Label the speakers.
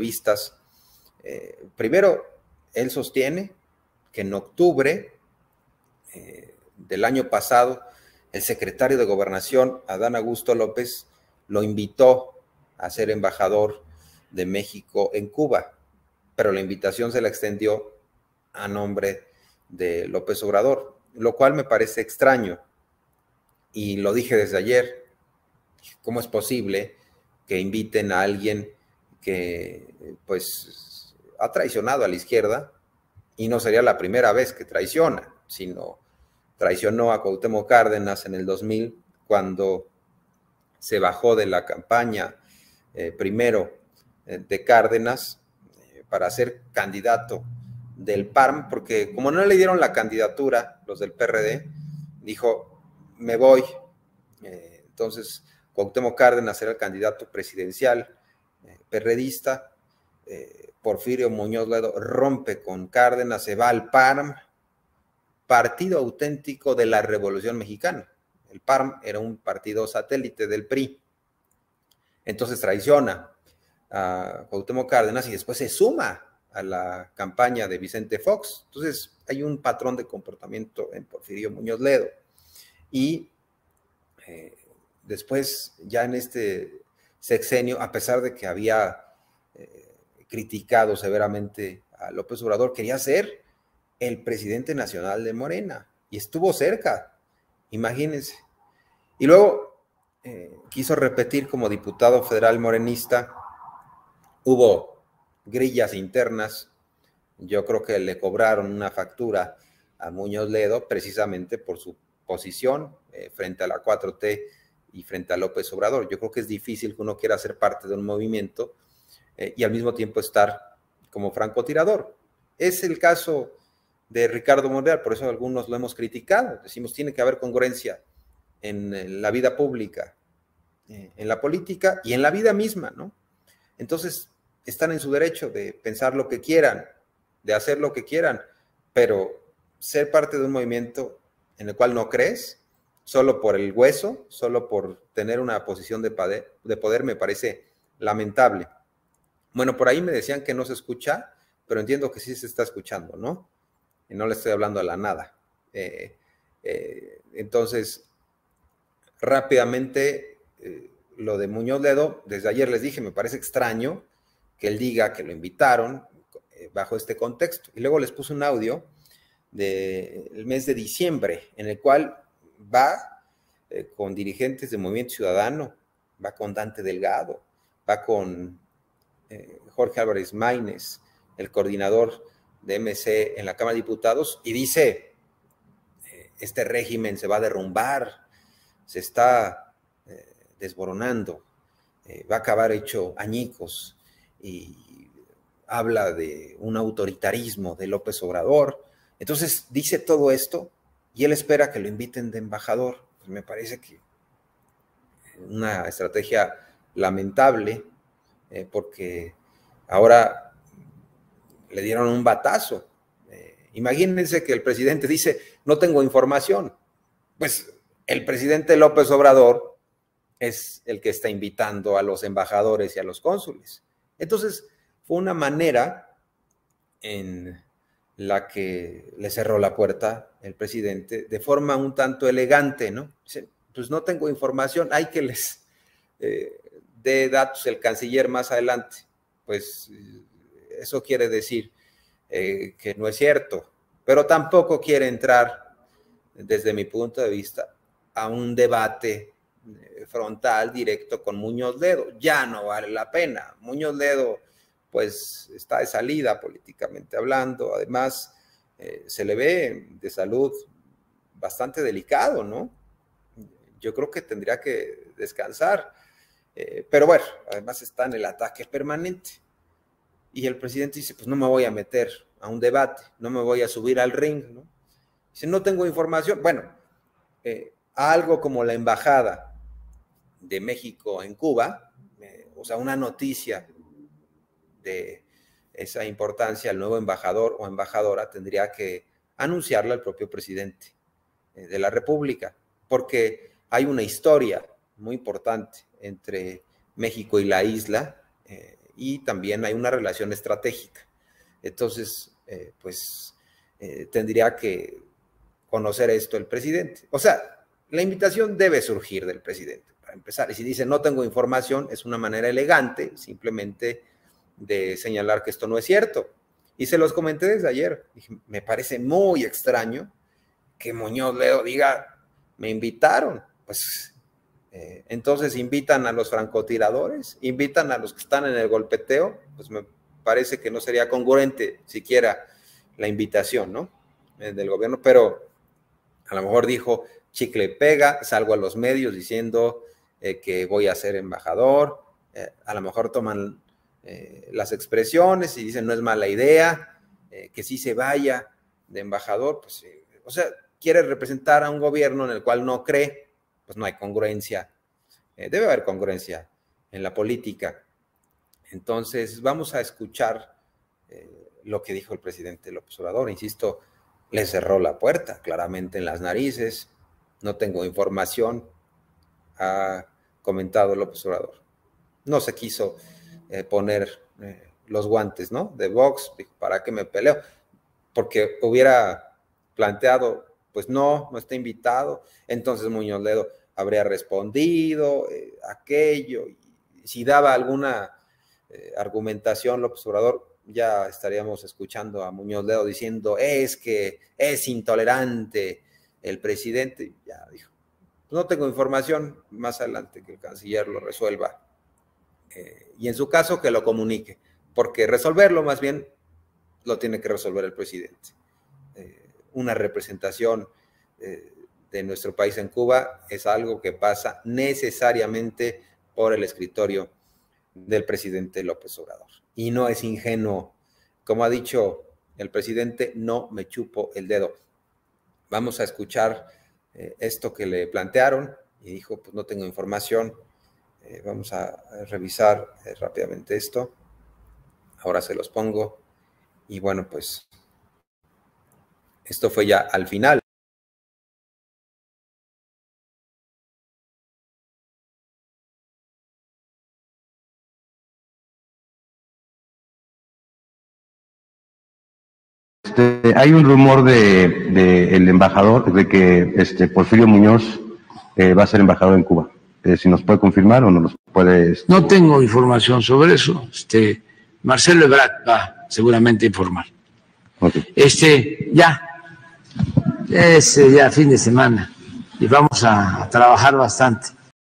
Speaker 1: entrevistas. Eh, primero, él sostiene que en octubre eh, del año pasado, el secretario de Gobernación, Adán Augusto López, lo invitó a ser embajador de México en Cuba, pero la invitación se la extendió a nombre de López Obrador, lo cual me parece extraño. Y lo dije desde ayer, ¿cómo es posible que inviten a alguien que pues ha traicionado a la izquierda y no sería la primera vez que traiciona, sino traicionó a Cuauhtémoc Cárdenas en el 2000 cuando se bajó de la campaña eh, primero eh, de Cárdenas eh, para ser candidato del PARM, porque como no le dieron la candidatura los del PRD, dijo, me voy. entonces, Cuauhtémoc Cárdenas era el candidato presidencial perredista, Porfirio Muñoz Ledo rompe con Cárdenas, se va al PARM, Partido Auténtico de la Revolución Mexicana. El PARM era un partido satélite del PRI. Entonces traiciona a Cuauhtémoc Cárdenas y después se suma a la campaña de Vicente Fox. Entonces hay un patrón de comportamiento en Porfirio Muñoz Ledo. Y eh, después, ya en este sexenio, a pesar de que había eh, criticado severamente a López Obrador, quería ser el presidente nacional de Morena y estuvo cerca, imagínense. Y luego eh, quiso repetir como diputado federal morenista, hubo grillas internas, yo creo que le cobraron una factura a Muñoz Ledo precisamente por su posición eh, frente a la 4T y frente a López Obrador. Yo creo que es difícil que uno quiera ser parte de un movimiento eh, y al mismo tiempo estar como francotirador. Es el caso de Ricardo Monreal, por eso algunos lo hemos criticado. Decimos, tiene que haber congruencia en la vida pública, eh, en la política y en la vida misma, ¿no? Entonces, están en su derecho de pensar lo que quieran, de hacer lo que quieran, pero ser parte de un movimiento en el cual no crees, solo por el hueso, solo por tener una posición de poder, de poder me parece lamentable. Bueno, por ahí me decían que no se escucha, pero entiendo que sí se está escuchando, ¿no? y no le estoy hablando a la nada. Eh, eh, entonces, rápidamente, eh, lo de Muñoz Ledo, desde ayer les dije, me parece extraño que él diga que lo invitaron bajo este contexto. Y luego les puse un audio del mes de diciembre, en el cual va con dirigentes del Movimiento Ciudadano, va con Dante Delgado, va con Jorge Álvarez Maínez, el coordinador de MC en la Cámara de Diputados y dice, eh, este régimen se va a derrumbar, se está eh, desboronando, eh, va a acabar hecho añicos y habla de un autoritarismo de López Obrador. Entonces dice todo esto y él espera que lo inviten de embajador. Pues me parece que una estrategia lamentable porque ahora le dieron un batazo. Eh, imagínense que el presidente dice, no tengo información. Pues el presidente López Obrador es el que está invitando a los embajadores y a los cónsules. Entonces, fue una manera en la que le cerró la puerta el presidente de forma un tanto elegante, ¿no? Dice, pues no tengo información, hay que les eh, dé datos el canciller más adelante. Pues eso quiere decir eh, que no es cierto, pero tampoco quiere entrar, desde mi punto de vista, a un debate eh, frontal directo con Muñoz Ledo. Ya no vale la pena. Muñoz Ledo, pues, está de salida políticamente hablando. Además, eh, se le ve de salud bastante delicado, ¿no? Yo creo que tendría que descansar. pero bueno, además está en el ataque permanente. Y el presidente dice, pues no me voy a meter a un debate, no me voy a subir al ring, ¿no? Dice, no tengo información. Bueno, eh, algo como la embajada de México en Cuba, eh, o sea, una noticia de esa importancia, el nuevo embajador o embajadora tendría que anunciarla al propio presidente eh, de la República, porque hay una historia muy importante entre México y la isla, y también hay una relación estratégica. Entonces, eh, pues eh, tendría que conocer esto el presidente. O sea, la invitación debe surgir del presidente, para empezar. Y si dice no tengo información, es una manera elegante simplemente de señalar que esto no es cierto. Y se los comenté desde ayer. me parece muy extraño que Muñoz Leo diga, me invitaron. Pues eh, entonces invitan a los francotiradores, invitan a los que están en el golpeteo, pues me parece que no sería congruente siquiera la invitación, ¿no? Eh, del gobierno, pero a lo mejor dijo, chicle pega, salgo a los medios diciendo eh, que voy a ser embajador, a lo mejor toman las expresiones y dicen no es mala idea, que sí se vaya de embajador, pues, o sea, quiere representar a un gobierno en el cual no cree, pues no hay congruencia. Eh, debe haber congruencia en la política. Entonces, vamos a escuchar eh, lo que dijo el presidente López Obrador. Insisto, le cerró la puerta claramente en las narices. No tengo información, ha comentado López Obrador. No se quiso eh, poner los guantes, ¿no? De Vox, ¿para qué me peleo? Porque hubiera planteado, pues no, no está invitado. Entonces Muñoz Ledo, habría respondido, eh, aquello, si daba alguna eh, argumentación López Obrador, ya estaríamos escuchando a Muñoz Ledo diciendo, es que es intolerante el presidente, ya dijo, no tengo información, más adelante que el canciller lo resuelva, eh, y en su caso que lo comunique, porque resolverlo más bien lo tiene que resolver el presidente. una representación de nuestro país en Cuba es algo que pasa necesariamente por el escritorio del presidente López Obrador. Y no es ingenuo. Como ha dicho el presidente, no me chupo el dedo. Vamos a escuchar eh, esto que le plantearon y dijo, pues no tengo información. Eh, vamos a revisar eh, rápidamente esto. Ahora se los pongo. Y bueno, pues esto fue ya al final.
Speaker 2: Este, hay un rumor de, el embajador de que este Porfirio Muñoz eh, va a ser embajador en Cuba. Eh, si nos puede confirmar o no nos puede.
Speaker 3: Este, no tengo información sobre eso. Este Marcelo Ebrard va seguramente a informar. Este ya es ya fin de semana y vamos a trabajar bastante